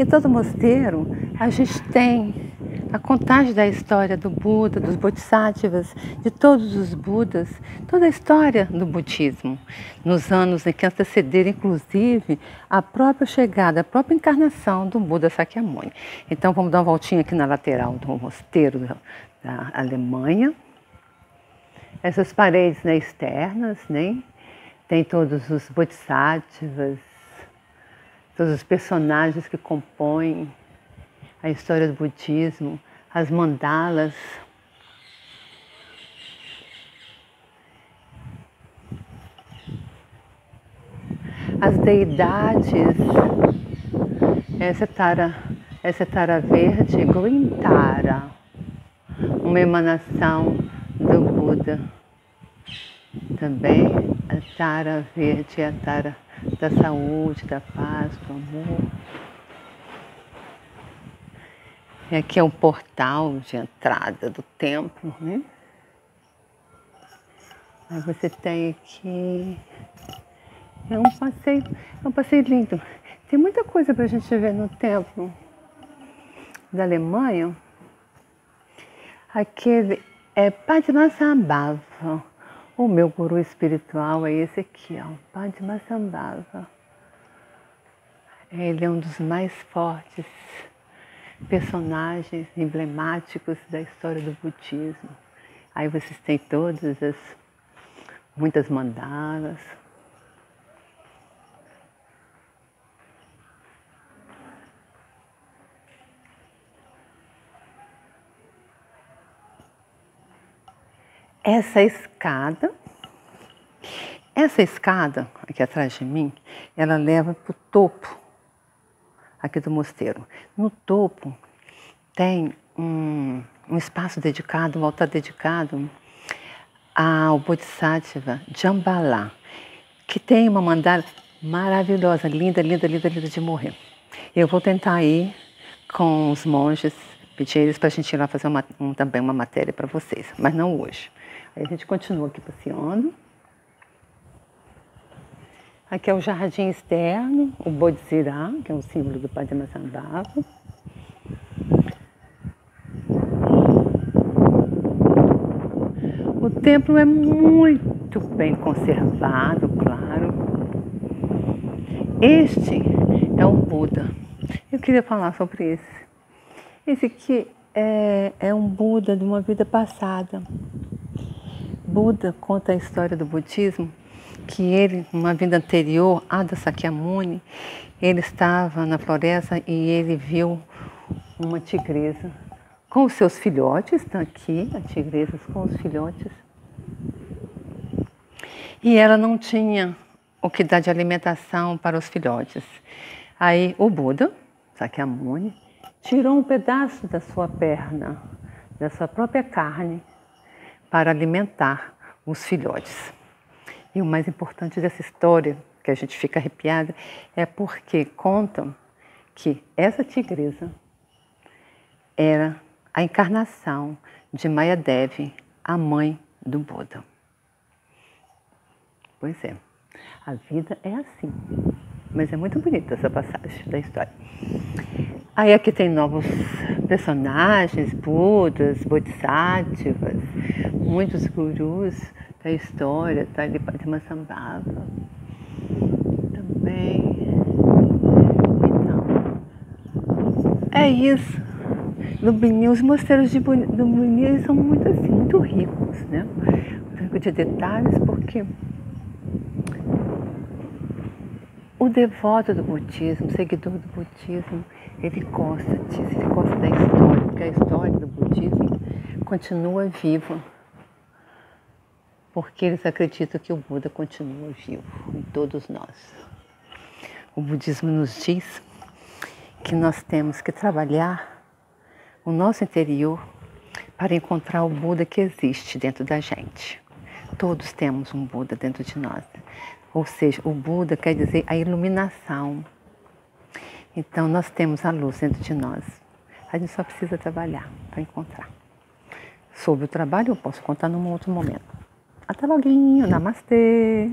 Em todo mosteiro, a gente tem a contagem da história do Buda, dos Bodhisattvas, de todos os Budas, toda a história do budismo, nos anos em que antecederam, inclusive, a própria chegada, a própria encarnação do Buda Sakyamuni. Então, vamos dar uma voltinha aqui na lateral do mosteiro da Alemanha. Essas paredes né, externas, né, tem todos os Bodhisattvas, todos os personagens que compõem a história do budismo, as mandalas. As deidades, essa tara, essa tara verde, Green Tara, uma emanação do Buda. Também a tara verde é a tara da saúde, da paz, do amor. E aqui é o portal de entrada do templo, né? Aí você tem aqui. É um passeio, é um passeio lindo. Tem muita coisa para a gente ver no templo da Alemanha. Aquele é Padmasambhava. O meu guru espiritual é esse aqui, ó, Padmasambhava. Ele é um dos mais fortes personagens emblemáticos da história do budismo. Aí vocês têm todas as muitas mandalas. Essa escada, essa escada aqui atrás de mim, ela leva para o topo aqui do mosteiro. No topo tem um, um espaço dedicado, um altar dedicado ao Bodhisattva Jambalá, que tem uma mandala maravilhosa, linda, linda, linda, linda de morrer. Eu vou tentar ir com os monges, pedir eles para a gente ir lá fazer uma, um, também uma matéria para vocês, mas não hoje. A gente continua aqui passeando. Aqui é o jardim externo, o Bodhizirá, que é um símbolo do Padmasambhava. O templo é muito bem conservado, claro. Este é um Buda. Eu queria falar sobre esse. Esse aqui é, é um Buda de uma vida passada. Buda conta a história do budismo que ele, numa vida anterior à da Sakyamuni, ele estava na floresta e ele viu uma tigresa com os seus filhotes, estão aqui, as tigresas com os filhotes. E ela não tinha o que dar de alimentação para os filhotes. Aí o Buda, Sakyamuni, tirou um pedaço da sua perna, da sua própria carne, para alimentar os filhotes. E o mais importante dessa história, que a gente fica arrepiada, é porque contam que essa tigresa era a encarnação de Maya Devi, a mãe do Buda. Pois é, a vida é assim. Mas é muito bonita essa passagem da história. Aí aqui tem novos personagens, Budas, Bodhisattvas, muitos gurus da história, tá? De Padmasambhava. Também. Então, é isso. Lubini, os mosteiros de Lubini são muito assim, muito ricos, né? Muito de detalhes, porque o devoto do budismo, o seguidor do budismo, ele gosta disso, ele gosta da história, porque a história do budismo continua viva porque eles acreditam que o Buda continua vivo em todos nós. O budismo nos diz que nós temos que trabalhar o nosso interior para encontrar o Buda que existe dentro da gente. Todos temos um Buda dentro de nós. Ou seja, o Buda quer dizer a iluminação. Então, nós temos a luz dentro de nós. A gente só precisa trabalhar para encontrar. Sobre o trabalho, eu posso contar num outro momento. Até logo, namastê!